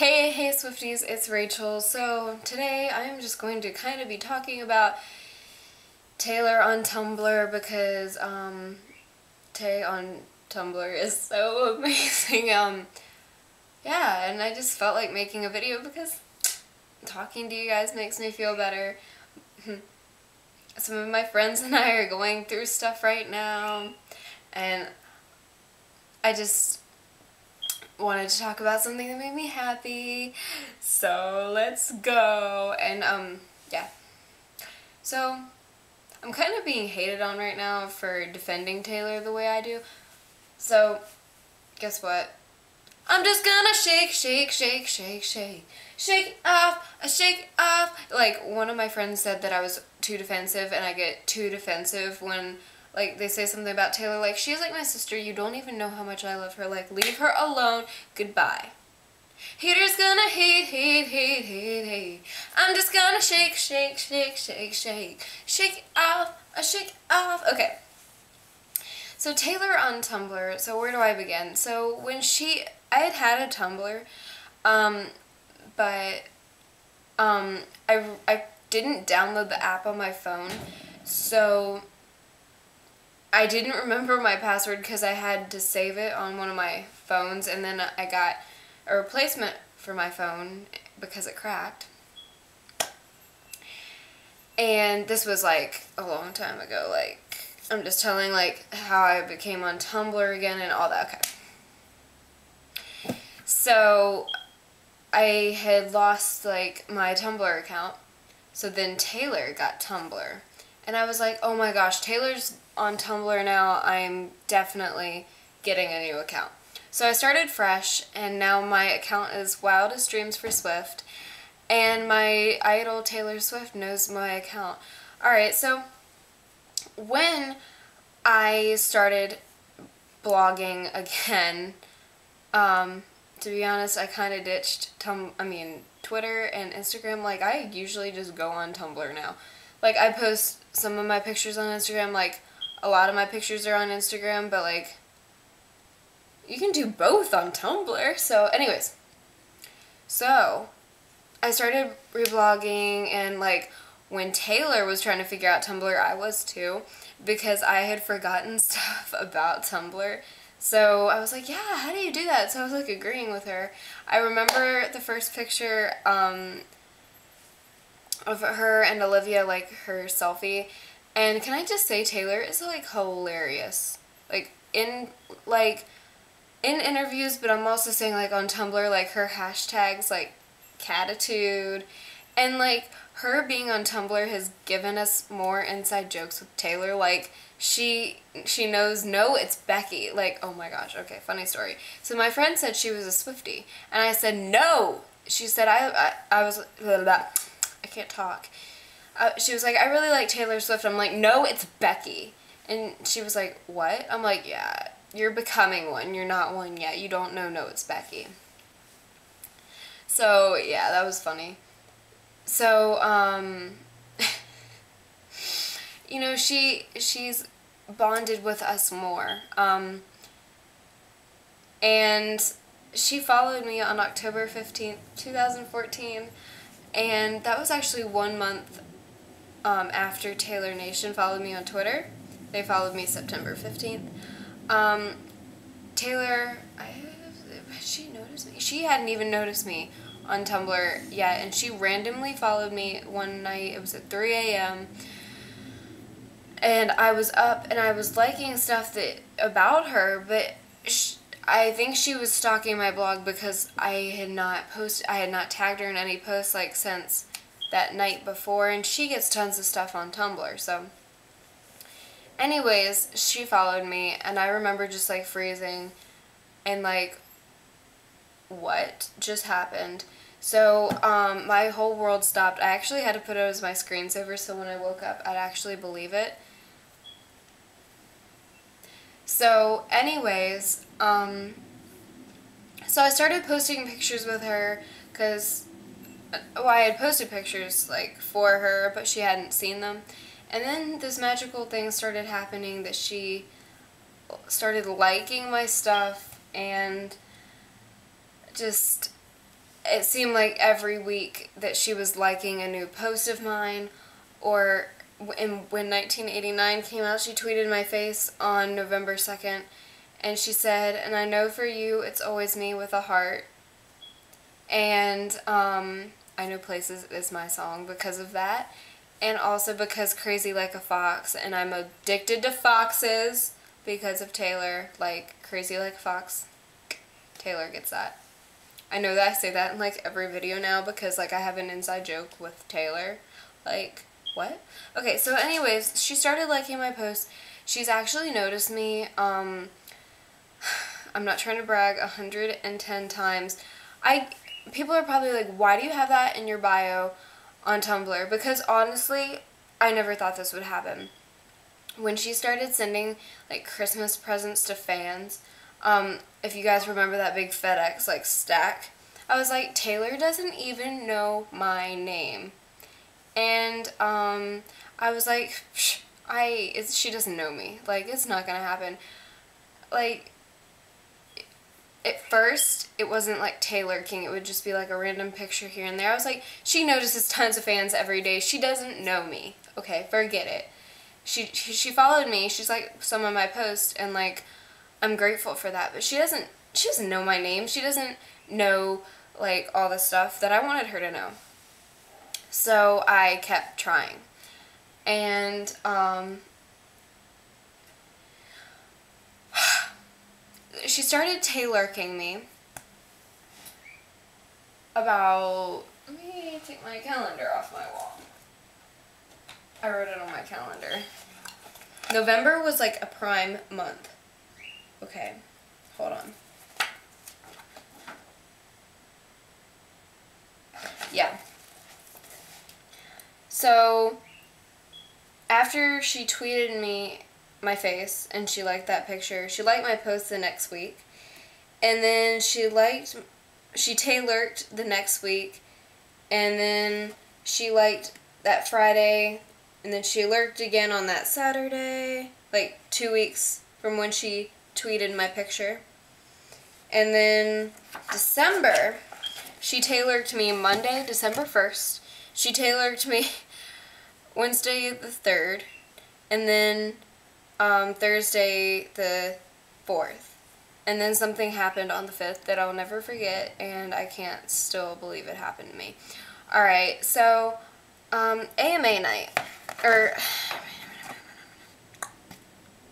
Hey, hey Swifties, it's Rachel. So today I am just going to kind of be talking about Taylor on Tumblr because um, Tay on Tumblr is so amazing. Um, yeah, and I just felt like making a video because talking to you guys makes me feel better. Some of my friends and I are going through stuff right now, and I just wanted to talk about something that made me happy. So let's go. And um, yeah. So I'm kind of being hated on right now for defending Taylor the way I do. So guess what? I'm just gonna shake, shake, shake, shake, shake, shake off, shake off. Like one of my friends said that I was too defensive, and I get too defensive when like they say something about Taylor like she's like my sister. You don't even know how much I love her. Like leave her alone. Goodbye. Haters gonna hate hate hate hate hate. I'm just gonna shake shake shake shake shake. Shake off a shake off. Okay. So Taylor on Tumblr. So where do I begin? So when she I had had a Tumblr um but um I, I didn't download the app on my phone. So I didn't remember my password because I had to save it on one of my phones and then I got a replacement for my phone because it cracked. And this was like a long time ago, like I'm just telling like how I became on Tumblr again and all that. Okay. So I had lost like my Tumblr account. So then Taylor got Tumblr. And I was like, oh my gosh, Taylor's on Tumblr now. I'm definitely getting a new account. So I started fresh, and now my account is Wildest Dreams for Swift, and my idol Taylor Swift knows my account. Alright, so when I started blogging again, um, to be honest, I kind of ditched, tum I mean, Twitter and Instagram. Like, I usually just go on Tumblr now. Like, I post some of my pictures on Instagram, like, a lot of my pictures are on Instagram, but, like, you can do both on Tumblr. So, anyways, so, I started reblogging, and, like, when Taylor was trying to figure out Tumblr, I was too, because I had forgotten stuff about Tumblr. So I was like, yeah, how do you do that? So I was like agreeing with her. I remember the first picture, um, of her and Olivia, like her selfie. And can I just say, Taylor is like hilarious. Like in like in interviews, but I'm also saying like on Tumblr, like her hashtags like catitude, and like her being on Tumblr has given us more inside jokes with Taylor. Like she she knows no it's Becky. Like oh my gosh. Okay, funny story. So my friend said she was a Swifty, and I said no. She said I I, I was blah, blah, I can't talk. Uh, she was like, I really like Taylor Swift. I'm like, no, it's Becky. And she was like, what? I'm like, yeah, you're becoming one. You're not one yet. You don't know, no, it's Becky. So, yeah, that was funny. So, um, you know, she, she's bonded with us more. Um, and she followed me on October 15th, 2014 and that was actually one month um, after Taylor Nation followed me on Twitter. They followed me September 15th. Um, Taylor, I, she noticed me? She hadn't even noticed me on Tumblr yet, and she randomly followed me one night. It was at 3 a.m. And I was up and I was liking stuff that about her, but she, I think she was stalking my blog because I had not posted, I had not tagged her in any posts like since that night before, and she gets tons of stuff on Tumblr, so. Anyways, she followed me, and I remember just like freezing and like, what just happened? So, um, my whole world stopped. I actually had to put it as my screensaver so when I woke up, I'd actually believe it. So, anyways, um, so I started posting pictures with her because, well, I had posted pictures, like, for her, but she hadn't seen them. And then this magical thing started happening that she started liking my stuff and just it seemed like every week that she was liking a new post of mine or in, when 1989 came out she tweeted my face on November 2nd and she said and I know for you it's always me with a heart. And um, I know places is my song because of that and also because crazy like a fox and I'm addicted to foxes because of Taylor like crazy like a fox. Taylor gets that. I know that I say that in like every video now because like I have an inside joke with Taylor. Like, what? Okay, so anyways, she started liking my posts. She's actually noticed me, um, I'm not trying to brag, 110 times. I, people are probably like, why do you have that in your bio on Tumblr? Because honestly, I never thought this would happen. When she started sending like Christmas presents to fans, um, if you guys remember that big FedEx like stack, I was like, Taylor doesn't even know my name. And um, I was like, I she doesn't know me. Like it's not gonna happen. Like at first it wasn't like Taylurking. It would just be like a random picture here and there. I was like, she notices tons of fans every day. She doesn't know me. Okay, forget it. She she followed me. She's like some of my posts and like I'm grateful for that. But she doesn't she doesn't know my name. She doesn't know like all the stuff that I wanted her to know. So I kept trying. And um she started taylurking me about let me take my calendar off my wall. I wrote it on my calendar. November was like a prime month. Okay, hold on. Yeah. So, after she tweeted me my face and she liked that picture, she liked my post the next week. And then she liked, she taylurked the next week. And then she liked that Friday. And then she lurked again on that Saturday. Like two weeks from when she tweeted my picture. And then December, she taylurked to me Monday, December 1st. She taylurked to me Wednesday the 3rd. And then um, Thursday the 4th. And then something happened on the 5th that I'll never forget, and I can't still believe it happened to me. Alright, so um, AMA night. Or,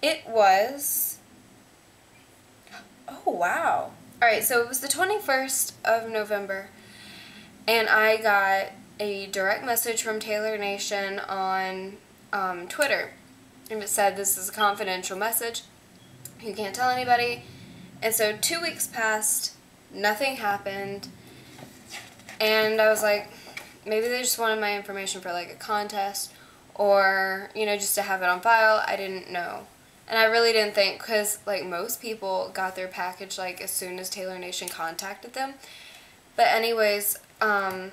it was Oh, wow. Alright, so it was the 21st of November, and I got a direct message from Taylor Nation on um, Twitter. And it said, this is a confidential message. You can't tell anybody. And so two weeks passed, nothing happened, and I was like, maybe they just wanted my information for like a contest, or, you know, just to have it on file. I didn't know. And I really didn't think, because like most people got their package like as soon as Taylor Nation contacted them. But anyways, um,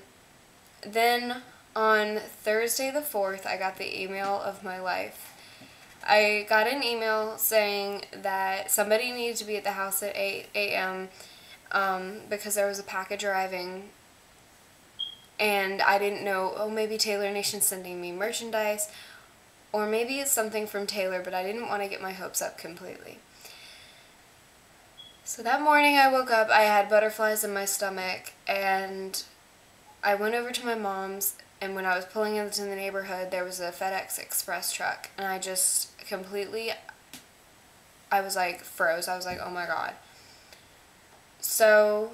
then on Thursday the 4th, I got the email of my life. I got an email saying that somebody needed to be at the house at 8 a.m. Um, because there was a package arriving and I didn't know, oh, maybe Taylor Nation's sending me merchandise or maybe it's something from Taylor, but I didn't want to get my hopes up completely. So that morning I woke up, I had butterflies in my stomach, and I went over to my mom's, and when I was pulling into the neighborhood, there was a FedEx Express truck, and I just completely, I was like, froze. I was like, oh my god. So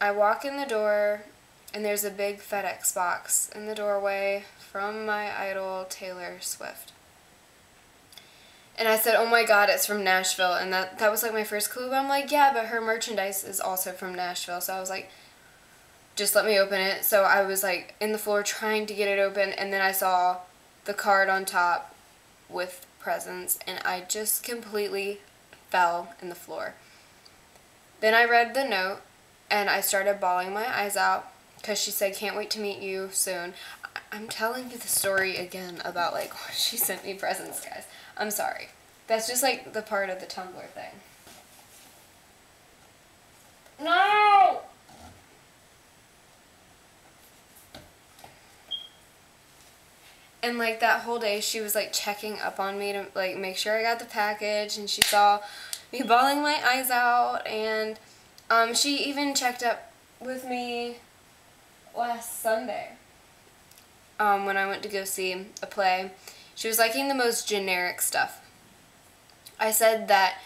I walk in the door, and there's a big FedEx box in the doorway from my idol Taylor Swift. And I said, oh my god, it's from Nashville. And that, that was like my first clue. I'm like, yeah, but her merchandise is also from Nashville. So I was like, just let me open it. So I was like in the floor trying to get it open. And then I saw the card on top with presents. And I just completely fell in the floor. Then I read the note and I started bawling my eyes out because she said, can't wait to meet you soon. I'm telling you the story again about like she sent me presents, guys. I'm sorry. That's just like the part of the Tumblr thing. No! And like that whole day she was like checking up on me to like make sure I got the package and she saw me bawling my eyes out and um, she even checked up with me last Sunday um, when I went to go see a play. She was liking the most generic stuff. I said that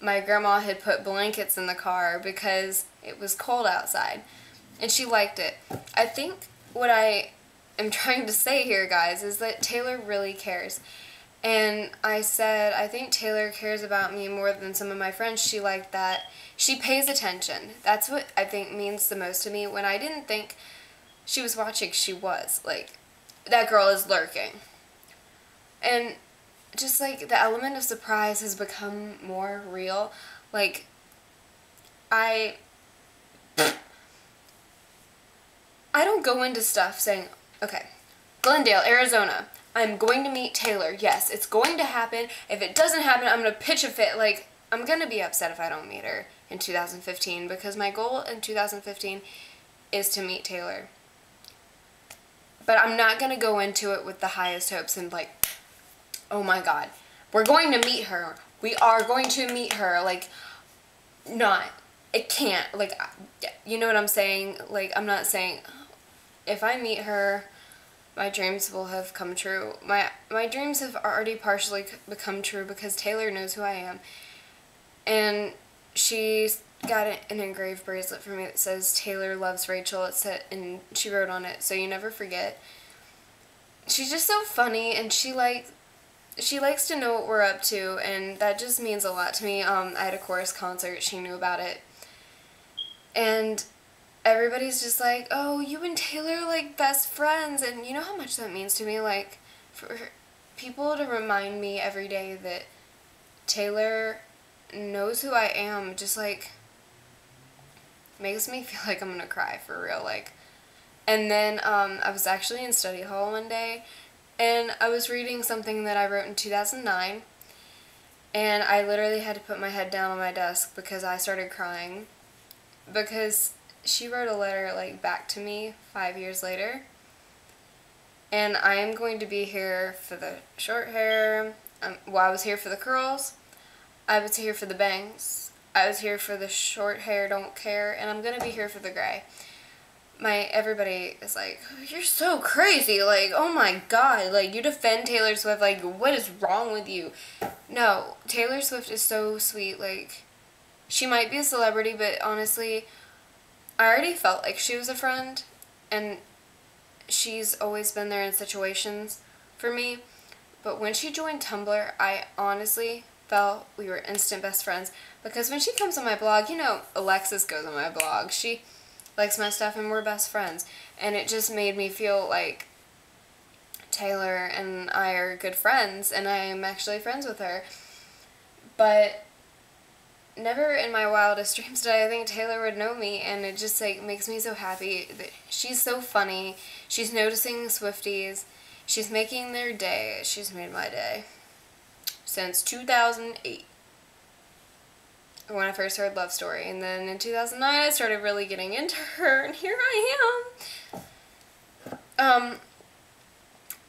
my grandma had put blankets in the car because it was cold outside and she liked it. I think what I am trying to say here, guys, is that Taylor really cares. And I said, I think Taylor cares about me more than some of my friends. She liked that. She pays attention. That's what I think means the most to me. When I didn't think she was watching, she was. Like, that girl is lurking. And just like the element of surprise has become more real. Like, I. I don't go into stuff saying, okay, Glendale, Arizona. I'm going to meet Taylor. Yes, it's going to happen. If it doesn't happen, I'm going to pitch a fit. Like, I'm going to be upset if I don't meet her in 2015 because my goal in 2015 is to meet Taylor. But I'm not going to go into it with the highest hopes and like, oh my god, we're going to meet her. We are going to meet her. Like, not. It can't. Like, you know what I'm saying? Like, I'm not saying, if I meet her, my dreams will have come true. My my dreams have already partially become true because Taylor knows who I am. And she's got an engraved bracelet for me that says Taylor loves Rachel. It's set and she wrote on it, so you never forget. She's just so funny and she like she likes to know what we're up to and that just means a lot to me. Um I had a chorus concert, she knew about it. And everybody's just like, oh, you and Taylor are like best friends. And you know how much that means to me? Like, for people to remind me every day that Taylor knows who I am, just like, makes me feel like I'm gonna cry for real. Like, and then um, I was actually in study hall one day and I was reading something that I wrote in 2009 and I literally had to put my head down on my desk because I started crying because she wrote a letter like back to me five years later. And I am going to be here for the short hair. Um, well, I was here for the curls. I was here for the bangs. I was here for the short hair, don't care. And I'm going to be here for the gray. My, everybody is like, you're so crazy. Like, oh my god. Like, you defend Taylor Swift. Like, what is wrong with you? No, Taylor Swift is so sweet. Like, she might be a celebrity, but honestly, I already felt like she was a friend, and she's always been there in situations for me. But when she joined Tumblr, I honestly felt we were instant best friends because when she comes on my blog, you know, Alexis goes on my blog. She likes my stuff and we're best friends. And it just made me feel like Taylor and I are good friends and I'm actually friends with her. But never in my wildest dreams did I think Taylor would know me, and it just like makes me so happy that she's so funny. She's noticing Swifties. She's making their day. She's made my day since 2008 when I first heard Love Story, and then in 2009 I started really getting into her, and here I am. Um,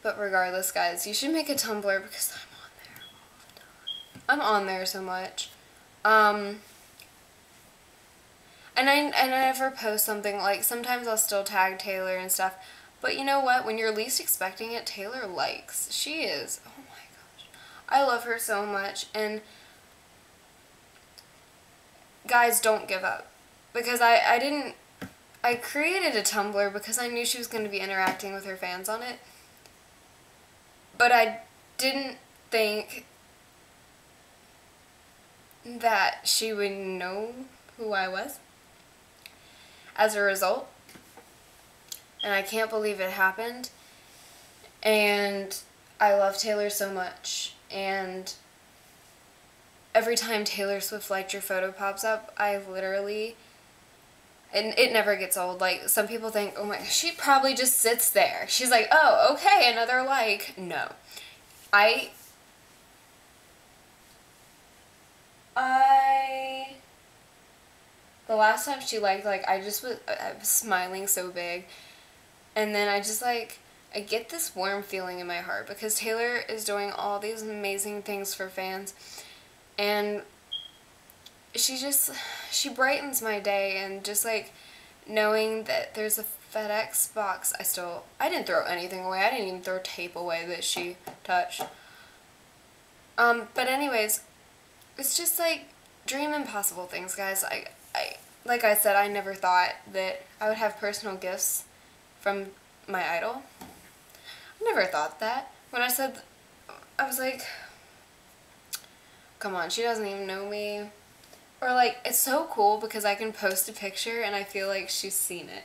but regardless, guys, you should make a Tumblr because I'm on there all the time. I'm on there so much. Um, and I, and I never post something, like, sometimes I'll still tag Taylor and stuff, but you know what, when you're least expecting it, Taylor likes. She is, oh my gosh, I love her so much, and guys, don't give up, because I, I didn't, I created a Tumblr because I knew she was going to be interacting with her fans on it, but I didn't think that she would know who I was as a result. And I can't believe it happened. And I love Taylor so much. And every time Taylor Swift liked your photo pops up, I literally and it never gets old. Like some people think, oh my, she probably just sits there. She's like, oh, okay, another like. No, I I the last time she liked like I just was I was smiling so big. And then I just like I get this warm feeling in my heart because Taylor is doing all these amazing things for fans. And she just she brightens my day and just like knowing that there's a FedEx box I still I didn't throw anything away. I didn't even throw tape away that she touched. Um but anyways it's just like dream impossible things guys I I like I said I never thought that I would have personal gifts from my idol I never thought that when I said I was like come on she doesn't even know me or like, it's so cool because I can post a picture and I feel like she's seen it.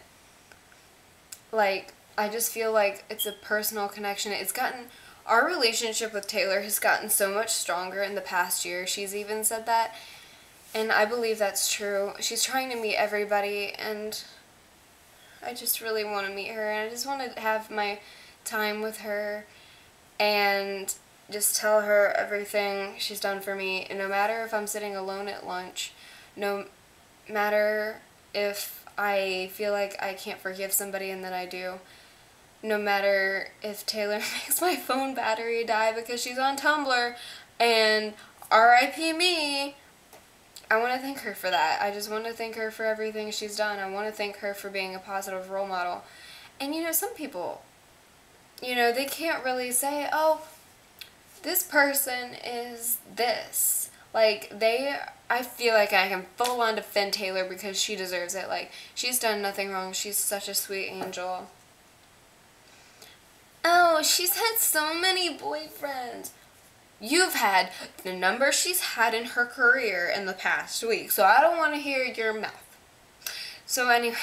Like, I just feel like it's a personal connection. It's gotten, our relationship with Taylor has gotten so much stronger in the past year. She's even said that. And I believe that's true. She's trying to meet everybody and I just really want to meet her and I just want to have my time with her and just tell her everything she's done for me. And no matter if I'm sitting alone at lunch, no matter if I feel like I can't forgive somebody and then I do, no matter if Taylor makes my phone battery die because she's on Tumblr and RIP me, I want to thank her for that. I just want to thank her for everything she's done. I want to thank her for being a positive role model. And you know, some people, you know, they can't really say, oh, this person is this. Like, they, I feel like I can full on defend Taylor because she deserves it. Like, she's done nothing wrong. She's such a sweet angel. Oh, she's had so many boyfriends. You've had the number she's had in her career in the past week, so I don't want to hear your mouth. So anyway,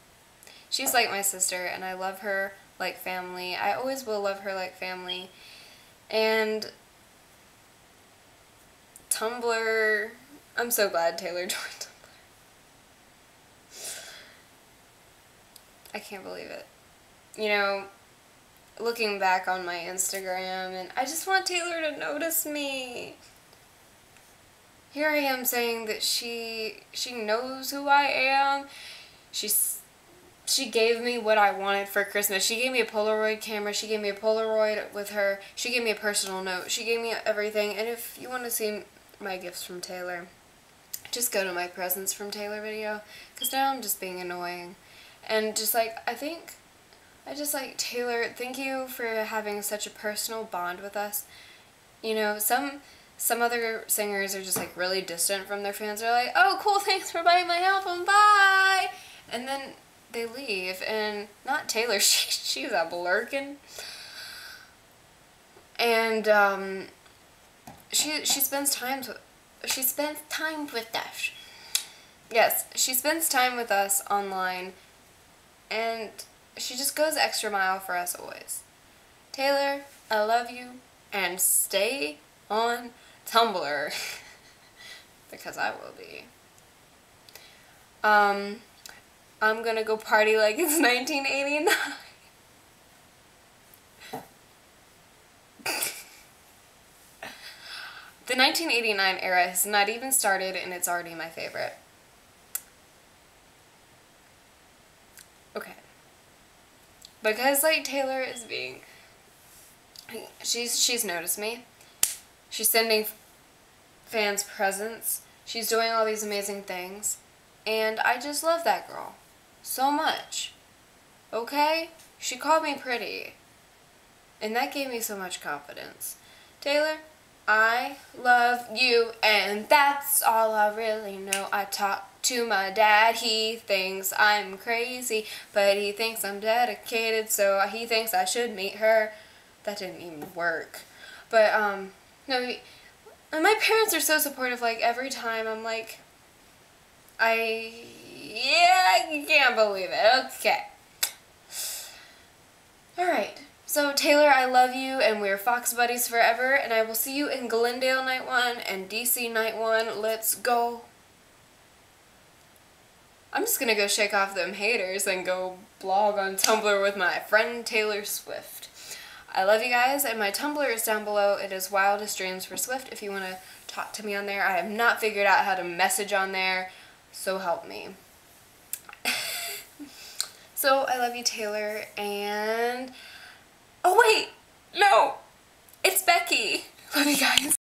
she's like my sister, and I love her like family. I always will love her like family. And Tumblr, I'm so glad Taylor joined Tumblr. I can't believe it. You know, looking back on my Instagram, and I just want Taylor to notice me. Here I am saying that she she knows who I am. She's she gave me what I wanted for Christmas. She gave me a Polaroid camera. She gave me a Polaroid with her. She gave me a personal note. She gave me everything. And if you want to see my gifts from Taylor, just go to my presents from Taylor video. Because now I'm just being annoying. And just like, I think, I just like, Taylor, thank you for having such a personal bond with us. You know, some some other singers are just like really distant from their fans. They're like, oh, cool, thanks for buying my album, bye! And then they leave, and not Taylor, she, she's a blurkin. And, um, she, she spends time, with, she spends time with us. Yes, she spends time with us online, and she just goes extra mile for us always. Taylor, I love you, and stay on Tumblr, because I will be. Um, I'm gonna go party like it's 1989. the 1989 era has not even started and it's already my favorite. Okay. Because like Taylor is being she's she's noticed me. She's sending fans presents. She's doing all these amazing things. And I just love that girl so much. Okay? She called me pretty. And that gave me so much confidence. Taylor, I love you and that's all I really know. I talk to my dad. He thinks I'm crazy, but he thinks I'm dedicated, so he thinks I should meet her. That didn't even work. But, um, no, and my parents are so supportive, like, every time I'm like, I yeah, I can't believe it. Okay. Alright. So, Taylor, I love you, and we're Fox Buddies forever, and I will see you in Glendale Night 1 and DC Night 1. Let's go. I'm just gonna go shake off them haters and go blog on Tumblr with my friend Taylor Swift. I love you guys, and my Tumblr is down below. It is Wildest Dreams for Swift if you want to talk to me on there. I have not figured out how to message on there, so help me. so, I love you, Taylor, and... Oh, wait! No! It's Becky! Love you guys.